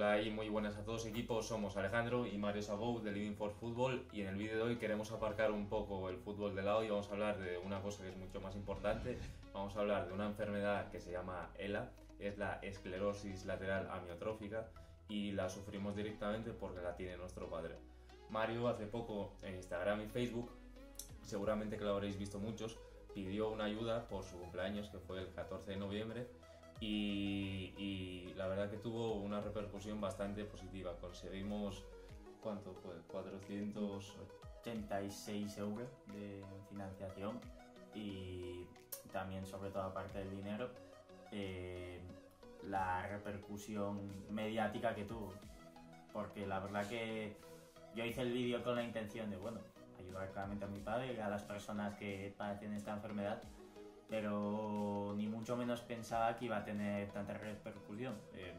Hola y muy buenas a todos equipos, somos Alejandro y Mario Sabou de Living for Football y en el vídeo de hoy queremos aparcar un poco el fútbol de lado y vamos a hablar de una cosa que es mucho más importante, vamos a hablar de una enfermedad que se llama ELA, es la esclerosis lateral amiotrófica y la sufrimos directamente porque la tiene nuestro padre. Mario hace poco en Instagram y Facebook, seguramente que lo habréis visto muchos, pidió una ayuda por su cumpleaños que fue el 14 de noviembre y, la verdad que tuvo una repercusión bastante positiva. Conseguimos, ¿cuánto fue? 486 euros de financiación y también, sobre todo aparte del dinero, eh, la repercusión mediática que tuvo. Porque la verdad que yo hice el vídeo con la intención de, bueno, ayudar claramente a mi padre y a las personas que padecen esta enfermedad pero ni mucho menos pensaba que iba a tener tanta repercusión. Eh,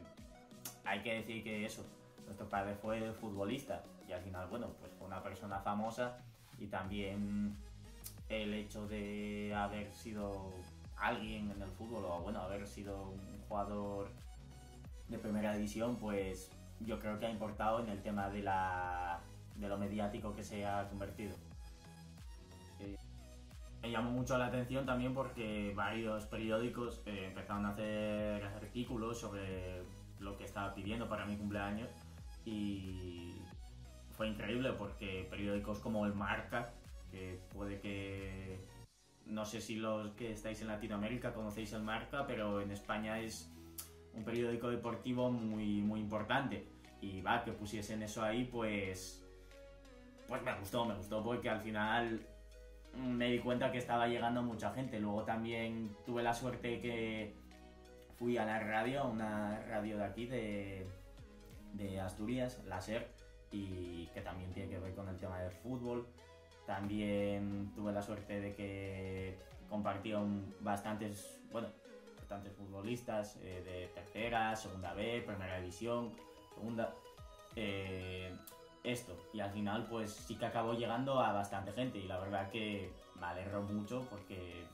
hay que decir que eso, nuestro padre fue futbolista y al final, bueno, pues fue una persona famosa y también el hecho de haber sido alguien en el fútbol o bueno, haber sido un jugador de primera división, pues yo creo que ha importado en el tema de, la, de lo mediático que se ha convertido. Eh, me llamó mucho la atención también porque varios periódicos eh, empezaron a hacer artículos sobre lo que estaba pidiendo para mi cumpleaños y fue increíble porque periódicos como El Marca, que puede que no sé si los que estáis en Latinoamérica conocéis el Marca, pero en España es un periódico deportivo muy, muy importante. Y va, que pusiesen eso ahí, pues. Pues me gustó, me gustó porque al final me di cuenta que estaba llegando mucha gente. Luego también tuve la suerte que fui a la radio, una radio de aquí, de, de Asturias, la SER, y que también tiene que ver con el tema del fútbol. También tuve la suerte de que compartieron bastantes, bueno, bastantes futbolistas eh, de tercera, segunda B, primera división, segunda. Eh, esto. Y al final, pues sí que acabó llegando a bastante gente. Y la verdad que me alegro mucho porque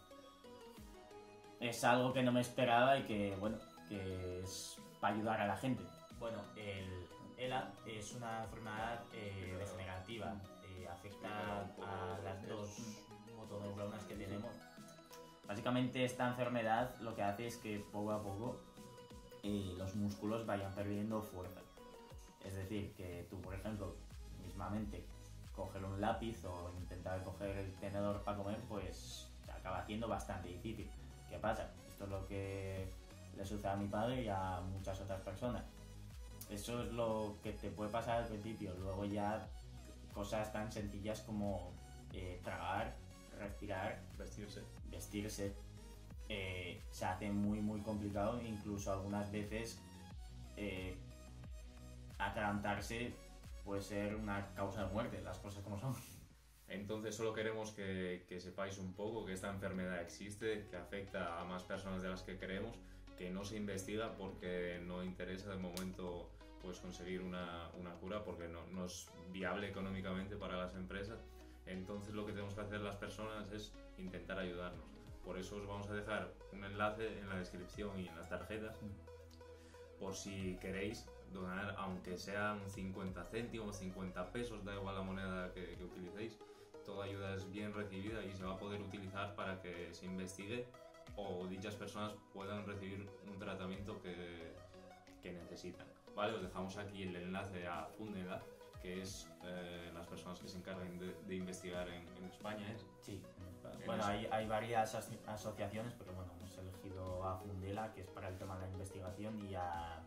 es algo que no me esperaba y que, bueno, que es para ayudar a la gente. Bueno, el ELA es una enfermedad eh, degenerativa. Eh, afecta a las dos motoneuronas que tenemos. Básicamente esta enfermedad lo que hace es que poco a poco eh, los músculos vayan perdiendo fuerza. Es decir, que tú, por ejemplo, mismamente coger un lápiz o intentar coger el tenedor para comer, pues acaba haciendo bastante difícil. ¿Qué pasa? Esto es lo que le sucede a mi padre y a muchas otras personas. Eso es lo que te puede pasar al principio. Luego ya cosas tan sencillas como eh, tragar, respirar, vestirse, vestirse eh, se hace muy muy complicado. Incluso algunas veces eh, atragantarse puede ser una causa de muerte, las cosas como son. Entonces solo queremos que, que, sepáis un poco que esta enfermedad existe, que afecta a más personas de las que creemos, que no se investiga porque no interesa de momento pues, conseguir una, una cura porque no, no, es viable económicamente para las empresas. Entonces lo que tenemos que hacer las personas es intentar ayudarnos. Por eso os vamos a dejar un enlace en la descripción y en las tarjetas por si queréis donar, aunque sean 50 céntimos, 50 pesos, da igual la moneda que, utilicéis, toda ayuda es bien recibida y se va a poder utilizar para que se investigue o dichas personas puedan recibir un tratamiento que, que necesitan. Vale, os dejamos aquí el enlace a Fundeda, que es eh, personas que se encargan de, investigar en, España. ¿es? Sí, bueno, hay, hay, varias asociaciones, pero bueno, hemos elegido a Fundela, que es para el tema de la investigación, y a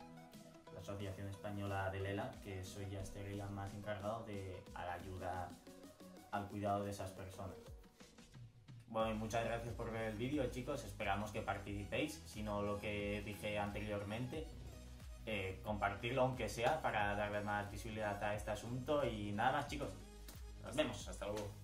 la Asociación Española de Lela, que soy ya estaría más encargado de a la ayuda al cuidado de esas personas. Bueno, y muchas gracias por ver el vídeo, chicos. Esperamos que participéis, si no lo que dije anteriormente. Eh, compartirlo aunque sea para darle más visibilidad a este asunto y nada más chicos. Nos vemos. Hasta luego.